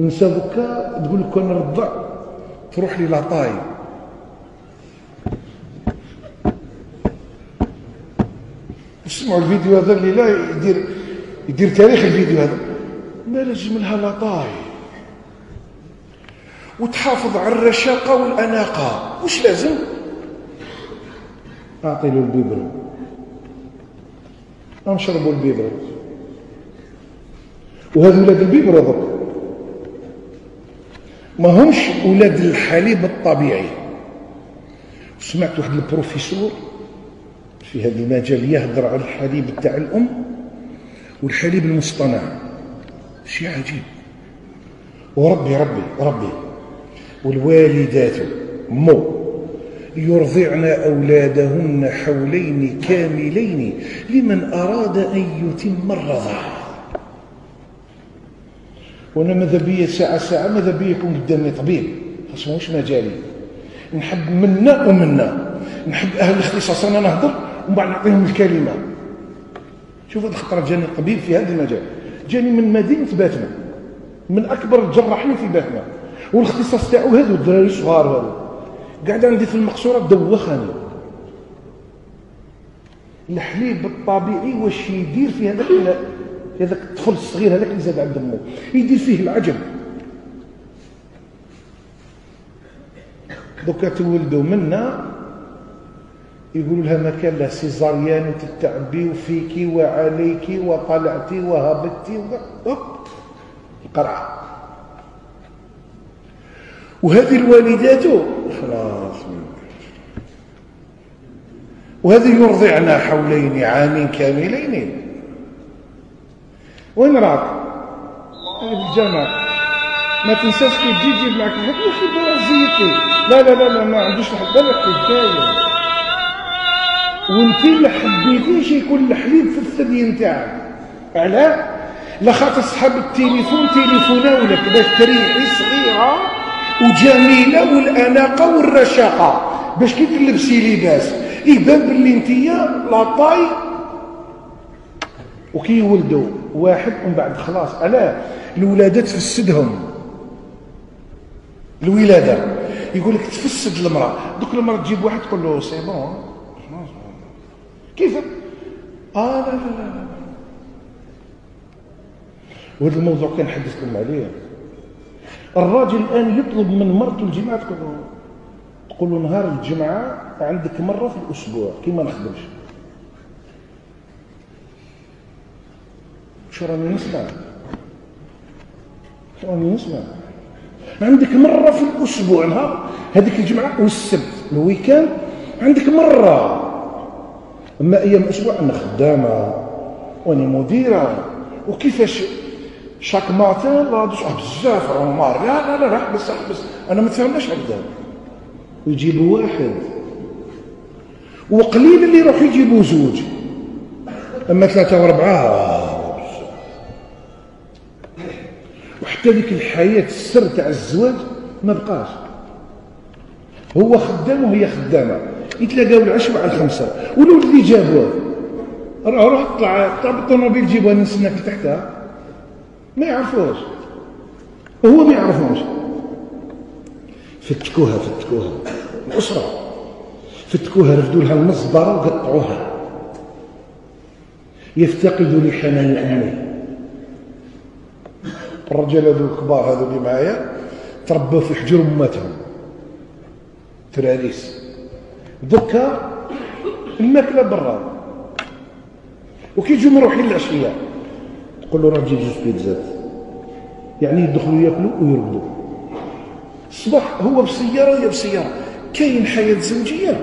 نسى دوكا تقول لك أنا نرضع تروح لي la taille اسمعوا الفيديو هذا اللي لا يدير يدير تاريخ الفيديو هذا. ما لازم لها la taille وتحافظ على الرشاقة والأناقة. وش لازم؟ أعطي له ال biberon أنشربوا ال biberon وهذا ولاد البيبرو ضرب ما همش ولاد الحليب الطبيعي. سمعت واحد البروفيسور في هذا المجال يهضر على الحليب تاع الأم والحليب المصطنع. شيء عجيب. وربي ربي ربي. والوالدات مو. يرضعن أولادهن حولين كاملين لمن أراد أن يتم الرضاعة. وأنا ماذا بيا ساعة ساعة ماذا بيا يكون قدامي طبيب؟ خاص ماهوش مجالي؟ نحب منا ومنا. نحب أهل الاختصاص أنا نهضر ومن بعد نعطيهم الكلمة. شوف هذا خطره جاني طبيب في هذا المجال. جاني من مدينة باتنا من أكبر الجراحين في باتنا. والاختصاص تاعو هذو الدراري الصغار هذو قاعد عندي في المقصورة دوخني. الحليب الطبيعي واش يدير في هذاك هذاك الطفل الصغير هذاك اللي زاد عند أمه يدير فيه العجب دوكا تولدوا منا يقولوا لها ما كان له سيزاريان وتتعبي وفيكي وعليكي وطلعتي وهبطتي القرعه وهذه الوالدات خلاص. وهذه يرضعنا حولين عامين كاملين. وين راك؟ الجامع ما تنساش كي تجي تجيب معك الحد يا أخي بلا زيتي لا لا لا لا ما عندوش الحد بالك حكايه وانت ما حبيتيش يكون الحليب في الثدي نتاعك علاه؟ لا خاطر صحاب التليفون تليفوناو لك باش تريحي صغيرة وجميلة والأناقة والرشاقة. باش كي تلبسي لباس. يبان باللي انتيا la taille وكي يولدوا واحد ومن بعد خلاص. ألا الولادات تفسدهم. الولادة. يقول لك تفسد المرأة. دوك المرأة تجيب واحد تقول له c'est bon. كيف؟ آه لا لا لا. وهذا الموضوع كان حدثكم عليه. الراجل الآن يطلب من مرته الجمعه تقول له تقول له نهار الجمعة عندك مرة في الأسبوع كي ما نخدمش. شو راني نسمع شو راني نسمع عندك مرة في الأسبوع نهار هذيك الجمعة والسبت weekend عندك مرة. أما أيام الأسبوع أنا خدامة وأنا مديرة وكيفاش شاك ماتان لا دوش بزاف عمر لا لا لا احبس احبس أنا ما تفهمناش هكذا ويجيبوا واحد. وقليل اللي يروح يجيبوا زوج. أما ثلاثة وأربعة. وحتى ديك الحياة السر تاع الزواج ما بقاش. هو خدام وهي خدامة. يتلاقاو العشرة على الخمسة. والولد اللي جابوه؟ روح طلع طلع بالطوموبيل جيبوها نسناك تحتها. ما يعرفوهاش. وهو ما يعرفهمش. فتكوها فتكوها. الأسرة. فتكوها رفدوا لها المصبرة وقطعوها. يفتقد لحنان أمه الرجال هذو الكبار هذو اللي معايا تربوا في حجر أمتهم. تراريس دوكا الماكلة برا. وكي يجوا مروحين العشيه تقول له راه تجيب جوج بيتزات يعني يدخلوا ياكلوا ويرقدوا الصباح هو بسيارة وهي بسيارة. كاين حياة زوجية.